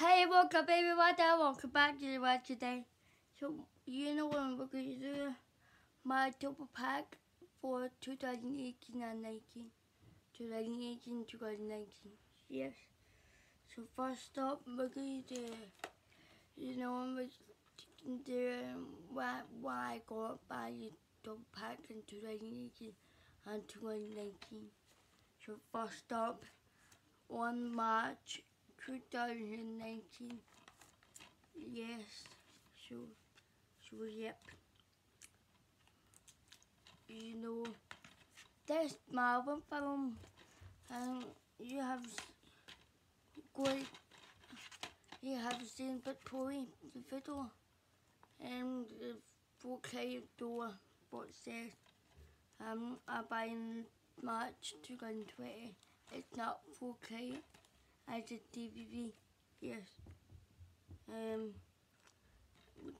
Hey, welcome baby, what there? Welcome back to the watch today. So, you know what I'm going to do? My double pack for 2018 and 19. 2018, 2019. Yes. So first up, we're going to do, you know, I'm going to do why, why I got by the double pack in 2018 and 2019. So first up, 1 March 2019. Yes, so, so yep. You know, this Marvel film, and you have great, you have seen but probably the video and the 4K door what says um buy in March 2020. It's not 4K as a DVD. Yes. Um, we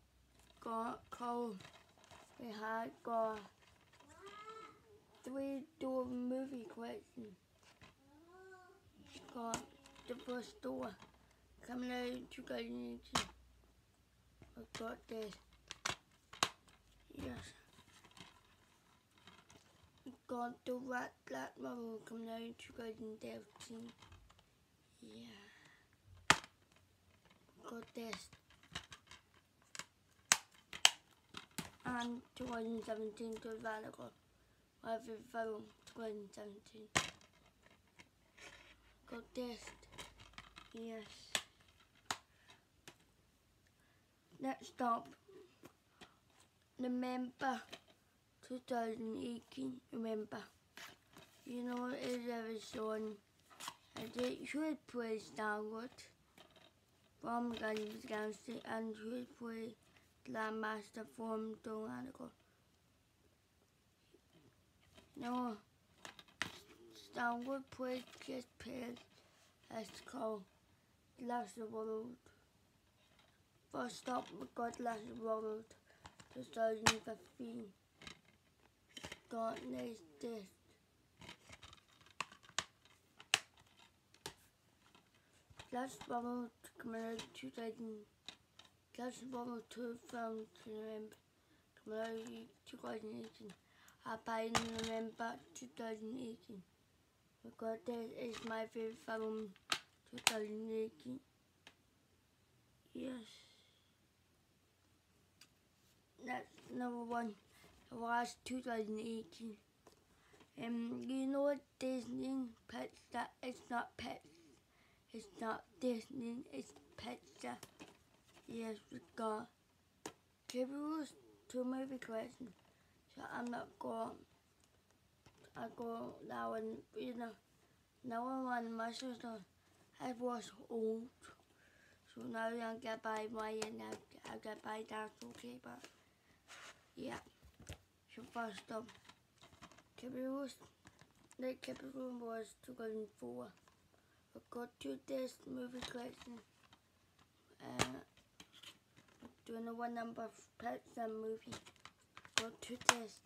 got called. We had got three door movie collection. Got the first door coming out in 2018. I got this. Yes. Got the Rat Black Marvel coming out in 2013. Yeah. Got this. And 2017 to. My favorite film, 2017. Got this. Yes. Next up. Remember 2018. Remember. You know, it is ever shown. Det hudpåsdaget from Guardians Galaxy and hudpå Landmaster from Donanago. No, Star Wars played just paired as called Last World. First up, we got Last World 2015. Got next this. 2000. Last Bubble 2 from November out 2018. I buy in November 2018. Because this is my favorite film 2018. Yes. That's number one. The last 2018. Um, you know what Disney pets that it's not pets it's not Disney, it's Pizza. Yes, we got Tribbles to movie question. So I'm not going I go now and you know now one my sister I was old. So now I get by my and I get by that's okay but yeah. So first up Tribbles the Tribbles was 2004. I got to this movie collection. Uh, doing a one number of pets and movie. Got to this.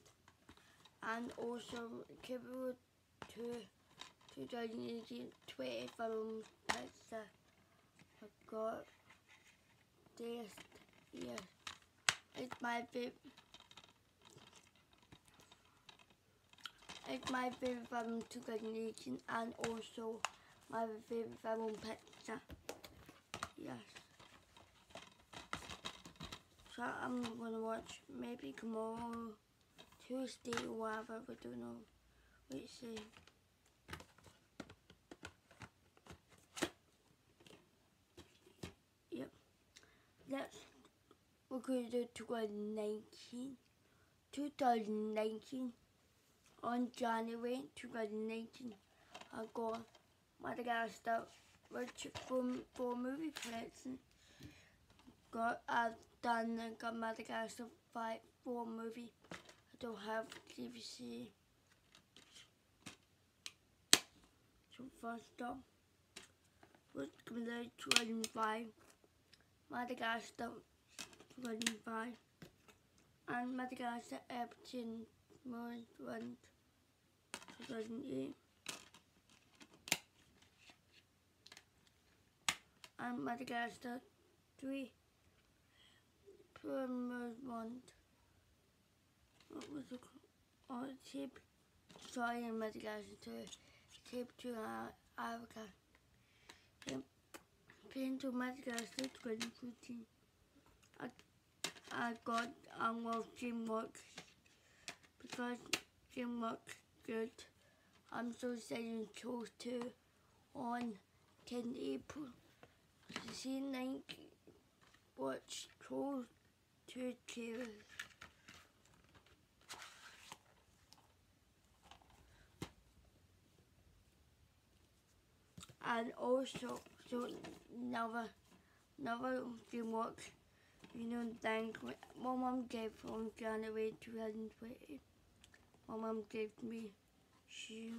And also Kibble to 2018 20 films. Uh, I got this. Yeah. It's my favorite. It's my favorite film 2018 and also my favorite film picture. Yes. So I'm gonna watch maybe tomorrow, Tuesday, or whatever. We don't know. Let's see. Yep. Let's. We're gonna do 2019. 2019 on January 2019. I got Madagascar, which for, for movie collection, got I've uh, done got Madagascar fight for movie. I don't have DVD. So first up, was coming out 2005, Madagascar 2005, and Madagascar Moon 2008. And Madagascar 3. Primrose Bond. What was called? Oh, Tape. Sorry, Madagascar 2. Tape to uh, Africa. Yep. Playing to Madagascar 2014. I, I got on with DreamWorks because DreamWorks good. I'm so excited to to on 10 April. See like watch Trolls 2 trailers. And also, so another, another DreamWorks, you know, thing my mom gave from January 2020. My mom gave me, she,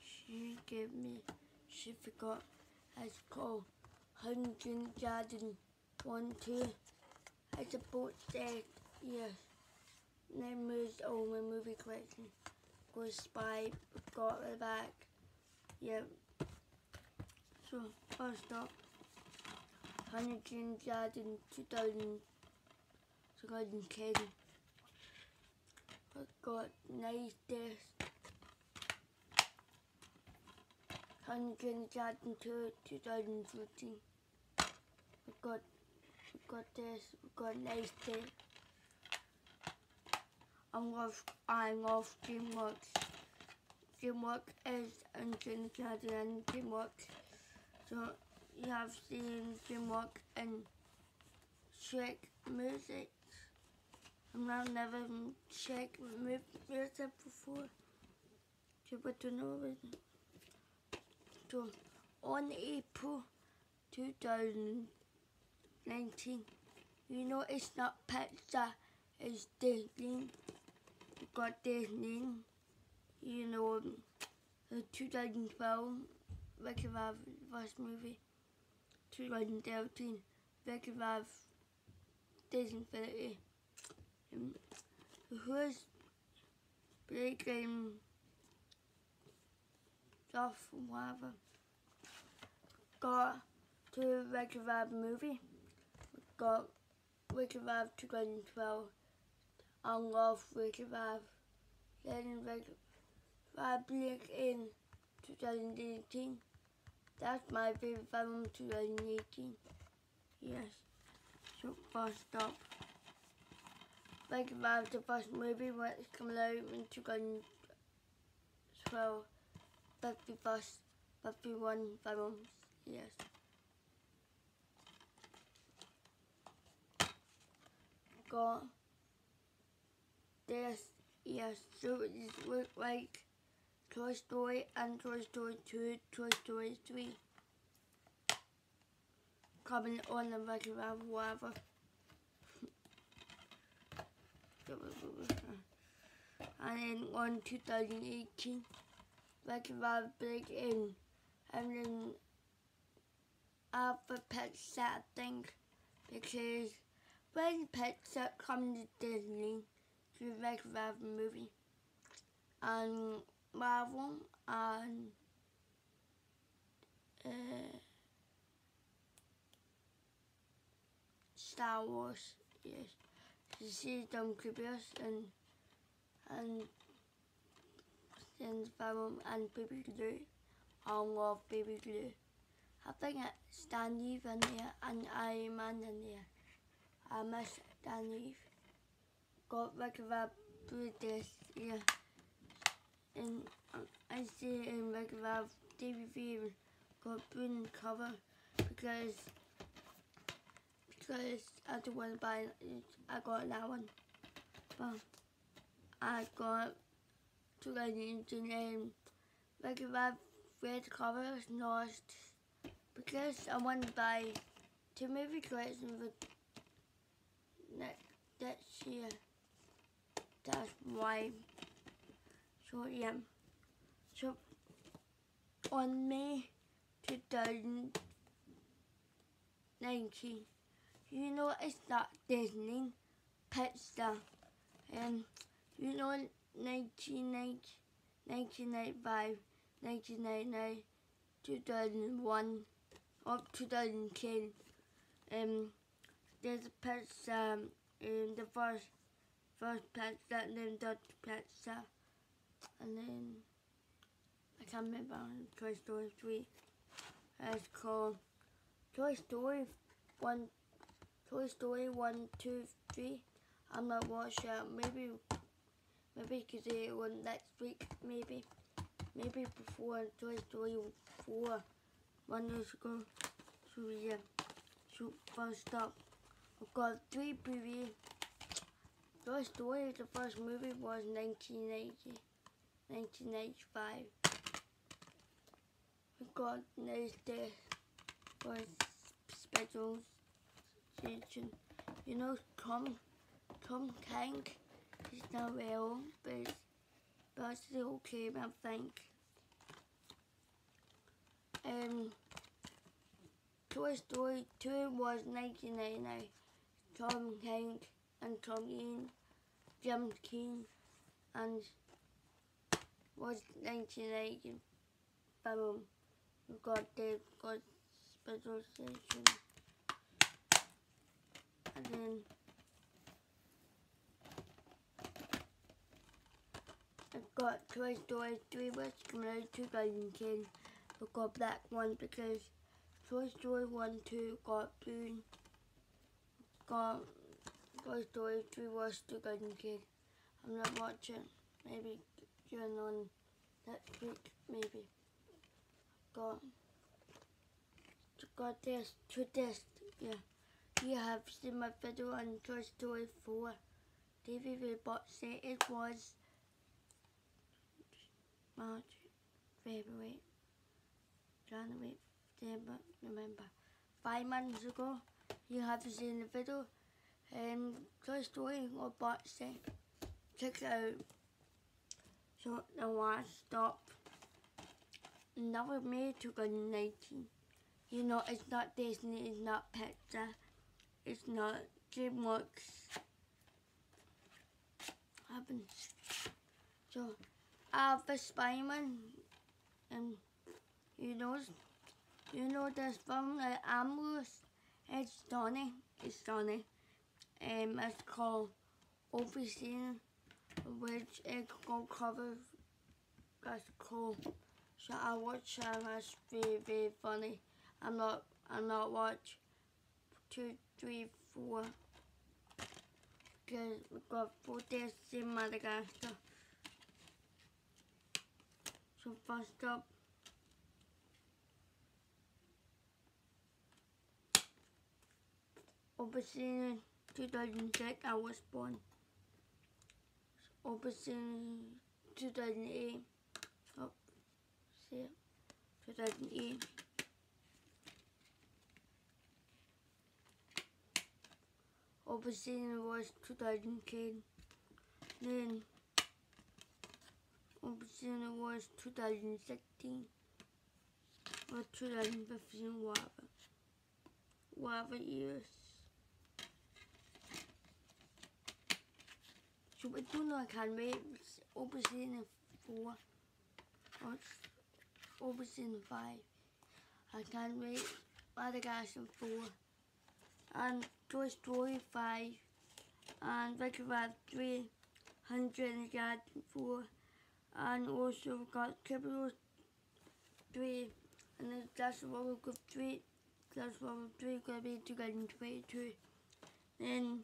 she gave me, she forgot, it's called Hundred Garden One Two. It's a boat yes. Then moves all my movie collection. Goes spy, got the back. Yep. So, first up, Hundred Garden 2000, 2010. I got nice desk. 2 2014. We got we got this, we got nice desk. I'm off I'm off DreamWorks. DreamWorks is Hundred Garden and DreamWorks. So you have seen DreamWorks and Shrek music. I've never checked music before. So but to know. So on April 2019, you know it's not Pixar, it's Disney. We got Disney. You know, the 2012 Wreck-It Ralph first movie. 2013 Wreck-It Ralph Disney Infinity. Um, who's breaking stuff whatever. Got to Wreck-It Ralph movie. Got Wreck-It Ralph 2012. I love Wreck-It Ralph. Then Wreck-It in 2018. That's my favorite film 2018. Yes. So first up. Like about the first movie when it's coming out in 2012. 51st, 51 films. Yes. Got this. Yes. So it look like Toy Story and Toy Story 2, Toy Story 3. Coming on the back regular whatever. and then on 2018, regular big in. And then Alpha Pet Set thing because when Pixar come to Disney, it's a regular movie. And Marvel and uh, Star Wars, yes. To see them creepers and and and Marvel and Baby Glue. I love Baby Glue. I think it's Stan Lee in there and Iron Man in there. I miss Stan Lee. Got regular blue this, yeah and uh, I see it in regular DVD got blue cover because because I don't want to buy it. I got that one, but I got 2018 and regular red cover is lost because I want to buy two movie collections with next next year. That's why. So yeah. So on May 2019, um, you know it's not Disney Pixar. And you know 1990, 1995, 1999, 2001, of 2010. Um, there's a pizza, um, in the first, first pizza, and then Dutch pizza, and then, I can't remember, Toy Story 3. It's called Toy Story 1, Toy Story 1, 2, 3. I'm not watching it, maybe, maybe because it one next week, maybe, maybe before Toy Story 4, one years ago. So yeah, so first up, I've got three preview. Toy Story, the first movie was 1980, 1995. We got next day was special section. You know Tom Tom Hank well, but but still okay, I think. Um, Toy Story 2 was 1999. Tom Hank and Tom Ian, Jim Keen, and was 1980. Boom. We got the got special station. And then got Toy Story 3 which came out 2010. We got black one because Toy Story 1 2 got blue. Got Toy Story 3 was 2010. I'm not watching. Maybe during on next week, maybe. Got got this to this. Yeah. You have seen my video on Toy Story 4 DVD box set. It was March, February, January, December, November. Five months ago, you have seen the video. Um, Toy Story or box set. Check out. So the last stop. Never made 2019. You know, it's not Disney, it's not Pixar, it's not DreamWorks. Happens. So, uh, for Spider-Man, and you know, you know this film, uh, Ambrose, it's Donny, it's Donny. Um, it's called Overseeing, which is called cover, that's cool. So I watch um, it's very, very funny. I'm not I'm not watch two, three, four. Because we've got four days in Madagascar. So first up. Obviously 2006 I was born. Obviously 2008 oh, see 2008 Obviously was 2010 then Obviously was 2016 or 2015 whatever. Whatever years. So we do not can wait obviously 4 or obviously 5 I can't wait Madagascar 4 and Toy Story 5 and Ralph 3 100 Yard 4 and also we've got Capital 3 and then that's what we've got 3 that's what we've 3 gonna be 2022 then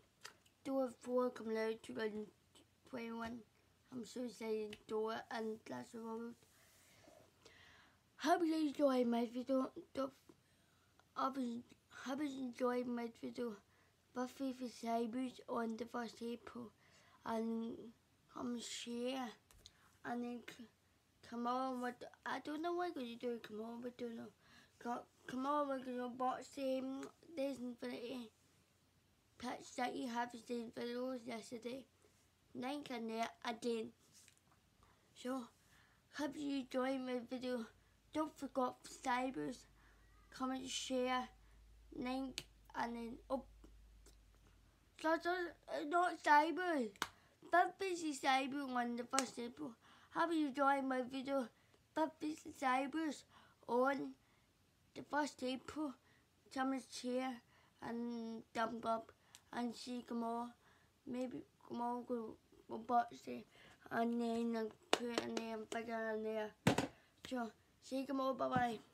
Door 4 coming out 2021 I'm so excited Door and that's what we've Hope you enjoyed my video. Hope you enjoyed my video. Buffy for Sabres on the 1st April. And come share. And then come on with, I don't know what to do. Come on, but don't know. Come on, we're to watch um, this Infinity pitch that you have seen videos yesterday. Link in there again. So, hope you enjoyed my video. Don't forget Sabres, comment, share, link, and then up. So, uh, not Sabres, but busy Sabres on the first April. Have you enjoyed my video? But busy Sabres on the first April, Thomas here and dump up and see Gamal. Maybe Gamal will, will box it and then I'll put it in and it in there. So, see Gamal, bye bye.